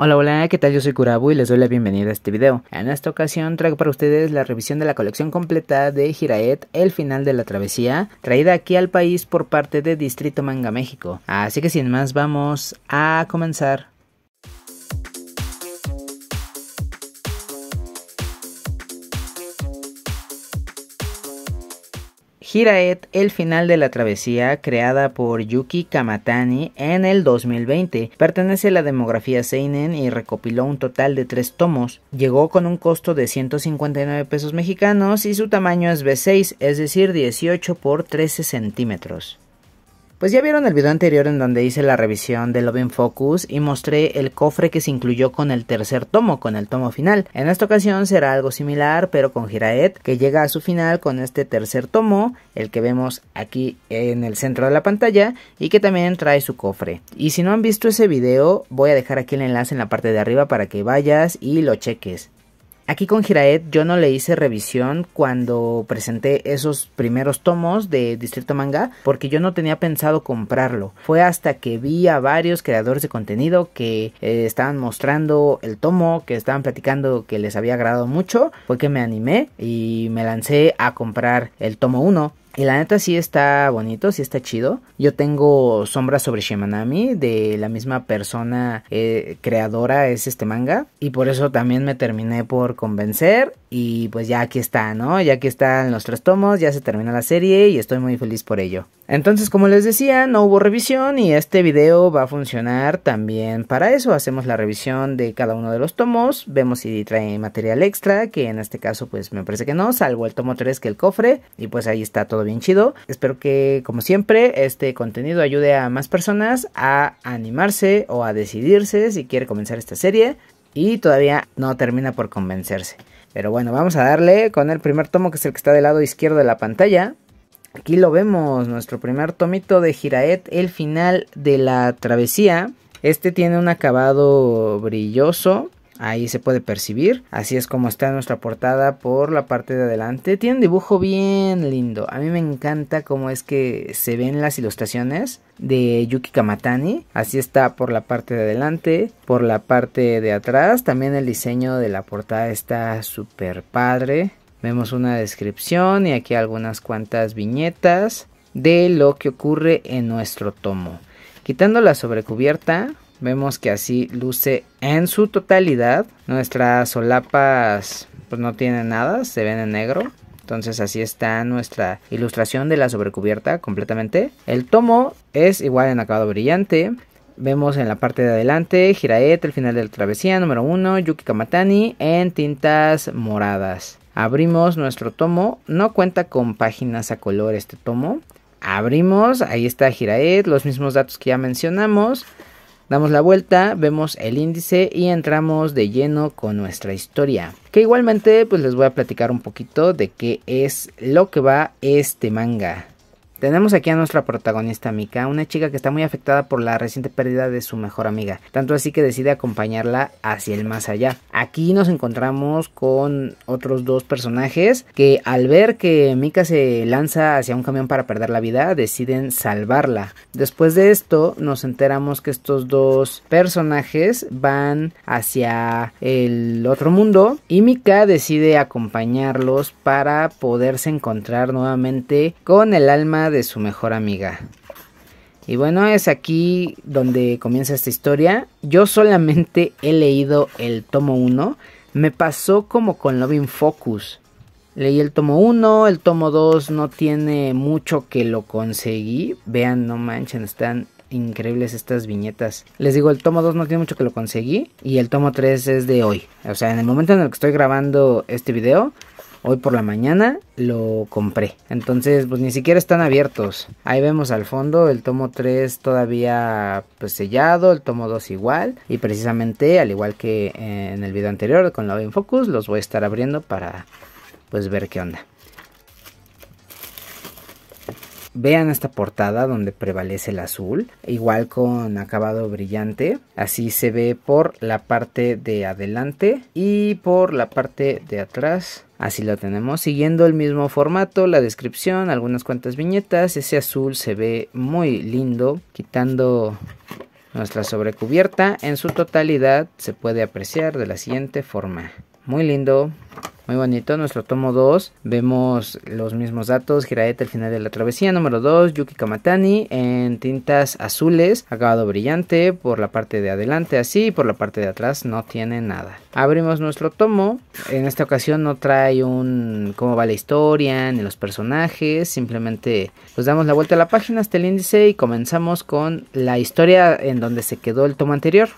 Hola, hola, ¿qué tal? Yo soy Kurabu y les doy la bienvenida a este video. En esta ocasión traigo para ustedes la revisión de la colección completa de Hiraet, El final de la travesía, traída aquí al país por parte de Distrito Manga México. Así que sin más vamos a comenzar. Hiraet, el final de la travesía, creada por Yuki Kamatani en el 2020. Pertenece a la demografía Seinen y recopiló un total de tres tomos. Llegó con un costo de 159 pesos mexicanos y su tamaño es B6, es decir, 18 por 13 centímetros. Pues ya vieron el video anterior en donde hice la revisión de Love Focus y mostré el cofre que se incluyó con el tercer tomo, con el tomo final. En esta ocasión será algo similar, pero con Hiraet, que llega a su final con este tercer tomo, el que vemos aquí en el centro de la pantalla, y que también trae su cofre. Y si no han visto ese video, voy a dejar aquí el enlace en la parte de arriba para que vayas y lo cheques. Aquí con Giraet yo no le hice revisión cuando presenté esos primeros tomos de Distrito Manga porque yo no tenía pensado comprarlo. Fue hasta que vi a varios creadores de contenido que eh, estaban mostrando el tomo, que estaban platicando que les había agradado mucho, fue que me animé y me lancé a comprar el tomo 1. Y la neta sí está bonito, sí está chido. Yo tengo Sombras sobre Shimanami de la misma persona eh, creadora es este manga. Y por eso también me terminé por convencer. Y pues ya aquí está, ¿no? Ya aquí están los tres tomos, ya se termina la serie y estoy muy feliz por ello. Entonces, como les decía, no hubo revisión y este video va a funcionar también para eso. Hacemos la revisión de cada uno de los tomos, vemos si trae material extra, que en este caso pues me parece que no, salvo el tomo 3 que el cofre. Y pues ahí está todo bien chido. Espero que, como siempre, este contenido ayude a más personas a animarse o a decidirse si quiere comenzar esta serie. Y todavía no termina por convencerse. Pero bueno, vamos a darle con el primer tomo que es el que está del lado izquierdo de la pantalla. Aquí lo vemos, nuestro primer tomito de Giraet, el final de la travesía. Este tiene un acabado brilloso, ahí se puede percibir. Así es como está nuestra portada por la parte de adelante. Tiene un dibujo bien lindo. A mí me encanta cómo es que se ven las ilustraciones de Yuki Kamatani. Así está por la parte de adelante, por la parte de atrás. También el diseño de la portada está súper padre. Vemos una descripción y aquí algunas cuantas viñetas de lo que ocurre en nuestro tomo. Quitando la sobrecubierta, vemos que así luce en su totalidad. Nuestras solapas pues no tienen nada, se ven en negro. Entonces así está nuestra ilustración de la sobrecubierta completamente. El tomo es igual en acabado brillante. Vemos en la parte de adelante Giraet, el final de la travesía número 1, Yuki Kamatani en tintas moradas. Abrimos nuestro tomo. No cuenta con páginas a color este tomo. Abrimos, ahí está Giraet, los mismos datos que ya mencionamos. Damos la vuelta, vemos el índice y entramos de lleno con nuestra historia. Que igualmente pues les voy a platicar un poquito de qué es lo que va este manga. Tenemos aquí a nuestra protagonista Mika, una chica que está muy afectada por la reciente pérdida de su mejor amiga, tanto así que decide acompañarla hacia el más allá. Aquí nos encontramos con otros dos personajes que al ver que Mika se lanza hacia un camión para perder la vida, deciden salvarla. Después de esto nos enteramos que estos dos personajes van hacia el otro mundo y Mika decide acompañarlos para poderse encontrar nuevamente con el alma de su mejor amiga. Y bueno, es aquí donde comienza esta historia. Yo solamente he leído el tomo 1. Me pasó como con Loving Focus. Leí el tomo 1, el tomo 2 no tiene mucho que lo conseguí. Vean, no manchen, están increíbles estas viñetas. Les digo, el tomo 2 no tiene mucho que lo conseguí y el tomo 3 es de hoy. O sea, en el momento en el que estoy grabando este video, hoy por la mañana lo compré. Entonces, pues ni siquiera están abiertos. Ahí vemos al fondo el tomo 3 todavía pues sellado, el tomo 2 igual. Y precisamente, al igual que en el video anterior con la Focus, los voy a estar abriendo para pues ver qué onda. Vean esta portada donde prevalece el azul, igual con acabado brillante. Así se ve por la parte de adelante y por la parte de atrás. Así lo tenemos, siguiendo el mismo formato, la descripción, algunas cuantas viñetas. Ese azul se ve muy lindo, quitando Nuestra sobrecubierta en su totalidad se puede apreciar de la siguiente forma. Muy lindo, muy bonito. Nuestro tomo 2. Vemos los mismos datos. Giraete el final de la travesía. Número 2. Yuki Kamatani. En tintas azules. Acabado brillante. Por la parte de adelante así. Por la parte de atrás no tiene nada. Abrimos nuestro tomo. En esta ocasión no trae un cómo va la historia. Ni los personajes. Simplemente pues damos la vuelta a la página hasta el índice. Y comenzamos con la historia en donde se quedó el tomo anterior.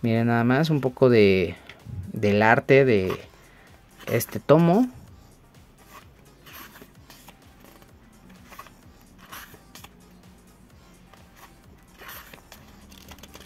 Miren nada más. Un poco de del arte de este tomo.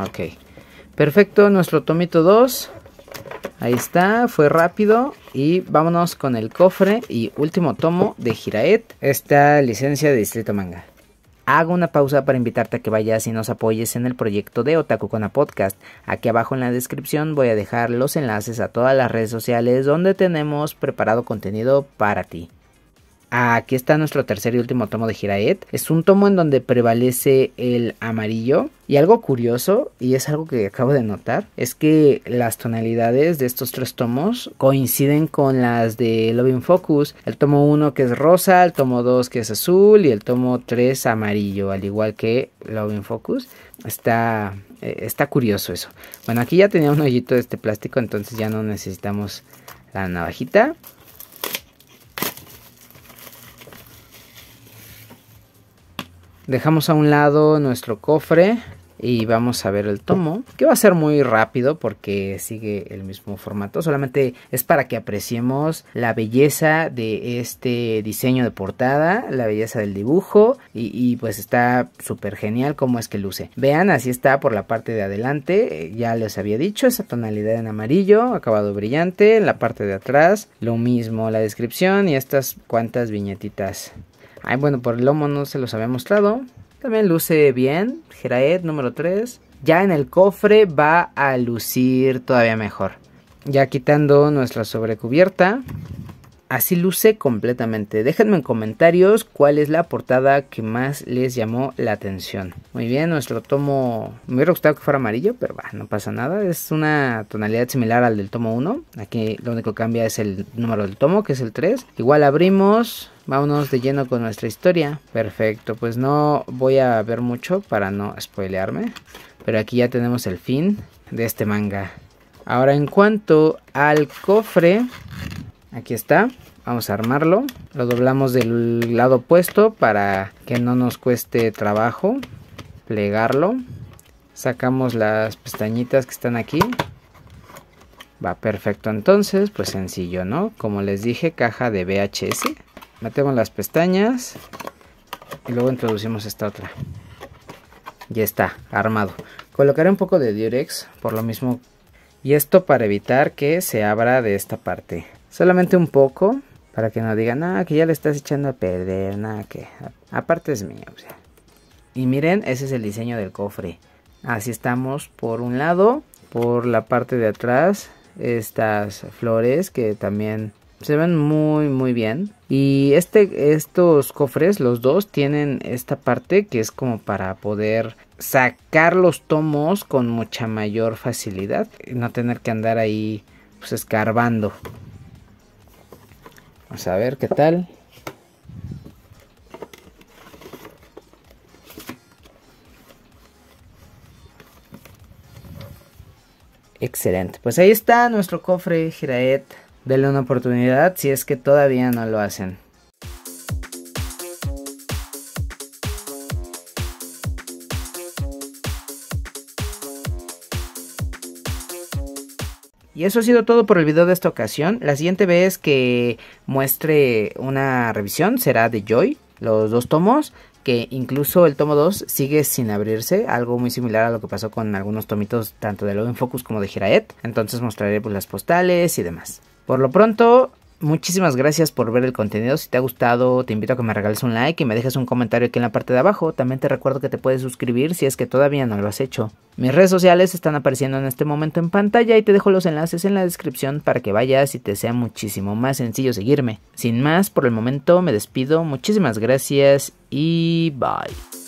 Ok, perfecto, nuestro tomito 2. Ahí está, fue rápido. Y vámonos con el cofre y último tomo de Giraet, esta licencia de Distrito Manga. Hago una pausa para invitarte a que vayas y nos apoyes en el proyecto de Otaku Podcast. Aquí abajo en la descripción voy a dejar los enlaces a todas las redes sociales donde tenemos preparado contenido para ti. Aquí está nuestro tercer y último tomo de Hiraet. Es un tomo en donde prevalece el amarillo. Y algo curioso, y es algo que acabo de notar, es que las tonalidades de estos tres tomos coinciden con las de Loving Focus. El tomo 1 que es rosa, el tomo 2 que es azul y el tomo 3 amarillo, al igual que Loving Focus. Está, eh, está curioso eso. Bueno, aquí ya tenía un hoyito de este plástico, entonces ya no necesitamos la navajita. Dejamos a un lado nuestro cofre y vamos a ver el tomo, que va a ser muy rápido porque sigue el mismo formato, solamente es para que apreciemos la belleza de este diseño de portada, la belleza del dibujo y, pues está súper genial como es que luce. Vean, así está por la parte de adelante, ya les había dicho, esa tonalidad en amarillo, acabado brillante, en la parte de atrás, lo mismo la descripción y estas cuantas viñetitas Bueno, por el lomo no se los había mostrado. También luce bien. Geraed número 3. Ya en el cofre va a lucir todavía mejor. Ya quitando nuestra sobrecubierta. Así luce completamente. Déjenme en comentarios cuál es la portada que más les llamó la atención. Muy bien, nuestro tomo... Me hubiera gustado que fuera amarillo, pero bah, no pasa nada. Es una tonalidad similar al del tomo 1. Aquí lo único que cambia es el número del tomo, que es el 3. Igual abrimos... Vámonos de lleno con nuestra historia. Perfecto, pues no voy a ver mucho para no spoilearme. Pero aquí ya tenemos el fin de este manga. Ahora en cuanto al cofre, aquí está. Vamos a armarlo. Lo doblamos del lado opuesto para que no nos cueste trabajo plegarlo. Sacamos las pestañitas que están aquí. Va perfecto entonces, pues sencillo, ¿no? Como les dije, caja de VHS metemos las pestañas y luego introducimos esta otra ya está armado colocaré un poco de diurex por lo mismo y esto para evitar que se abra de esta parte solamente un poco para que no digan nada que ya le estás echando a perder nada que aparte es mío y miren ese es el diseño del cofre. Así estamos por un lado por la parte de atrás estas flores que también se ven muy muy bien. Y este estos cofres los dos tienen esta parte que es como para poder sacar los tomos con mucha mayor facilidad y no tener que andar ahí pues escarbando vamos a ver qué tal Excelente. Pues ahí está nuestro cofre Giraet Denle una oportunidad si es que todavía no lo hacen. Y eso ha sido todo por el video de esta ocasión. La siguiente vez que muestre una revisión será de Joy, los dos tomos, que incluso el tomo 2 sigue sin abrirse, algo muy similar a lo que pasó con algunos tomitos tanto de Logan Focus como de Giraet. Entonces mostraré pues, las postales y demás. Por lo pronto, muchísimas gracias por ver el contenido. Si te ha gustado, te invito a que me regales un like y me dejes un comentario aquí en la parte de abajo. También te recuerdo que te puedes suscribir si es que todavía no lo has hecho. Mis redes sociales están apareciendo en este momento en pantalla y te dejo los enlaces en la descripción para que vayas y te sea muchísimo más sencillo seguirme. Sin más, por el momento me despido. Muchísimas gracias y bye.